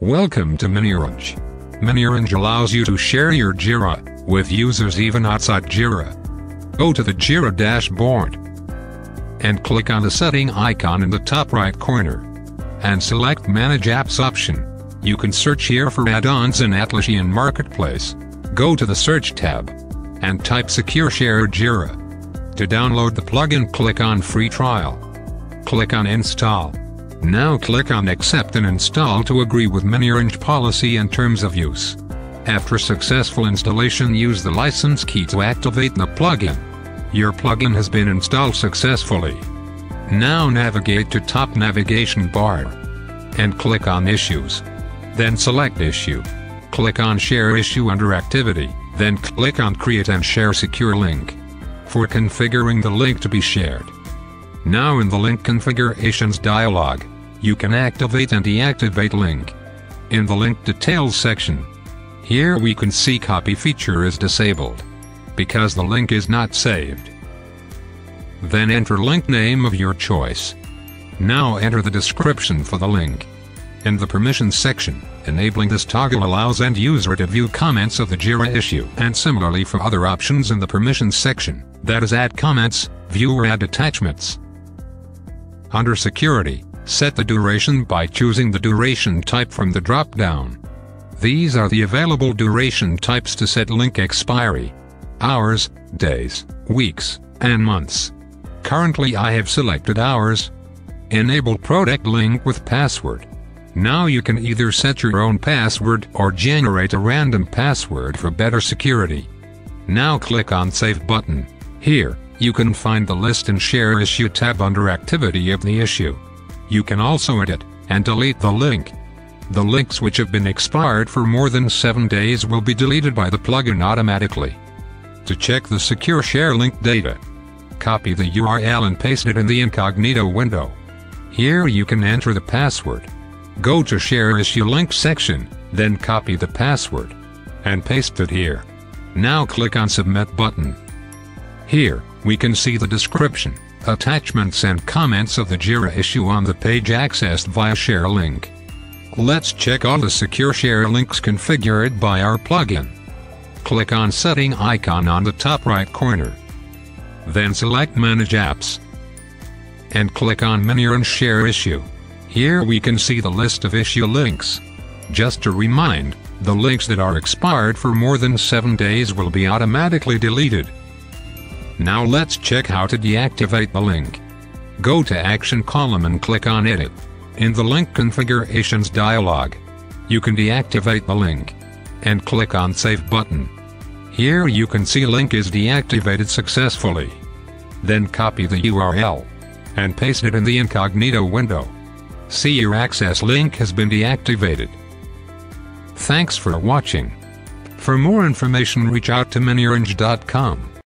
Welcome to MiniOrange. MiniOrange allows you to share your Jira with users even outside Jira. Go to the Jira dashboard and click on the setting icon in the top right corner and select Manage Apps option. You can search here for add-ons in Atlassian Marketplace. Go to the Search tab and type Secure Share Jira. To download the plugin click on Free Trial. Click on Install. Now click on Accept and Install to agree with MiniOrange policy and terms of use. After successful installation use the license key to activate the plugin. Your plugin has been installed successfully. Now navigate to top navigation bar and click on Issues. Then select Issue. Click on Share Issue under Activity, then click on Create and Share Secure Link for configuring the link to be shared. Now in the link configurations dialog, you can activate and deactivate link. In the link details section, here we can see copy feature is disabled because the link is not saved. Then enter link name of your choice. Now enter the description for the link. In the permissions section, enabling this toggle allows end user to view comments of the Jira issue and similarly for other options in the permissions section, that is add comments, view or add attachments. Under Security, set the duration by choosing the duration type from the drop-down. These are the available duration types to set link expiry. Hours, days, weeks, and months. Currently I have selected hours. Enable Protect Link with Password. Now you can either set your own password or generate a random password for better security. Now click on Save button. Here, you can find the list and share issue tab under activity of the issue. You can also edit and delete the link. The links which have been expired for more than 7 days will be deleted by the plugin automatically. To check the secure share link data, copy the URL and paste it in the incognito window. Here you can enter the password. Go to share issue link section, then copy the password and paste it here. Now click on submit button. Here, we can see the description, attachments and comments of the JIRA issue on the page accessed via share link. Let's check all the secure share links configured by our plugin. Click on setting icon on the top right corner. Then select manage apps. And click on MiniOrange share issue. Here we can see the list of issue links. Just to remind, the links that are expired for more than 7 days will be automatically deleted. Now let's check how to deactivate the link. Go to Action column and click on Edit. In the Link Configurations dialog, you can deactivate the link and click on Save button. Here you can see link is deactivated successfully. Then copy the URL and paste it in the incognito window. See your access link has been deactivated. Thanks for watching. For more information reach out to miniorange.com.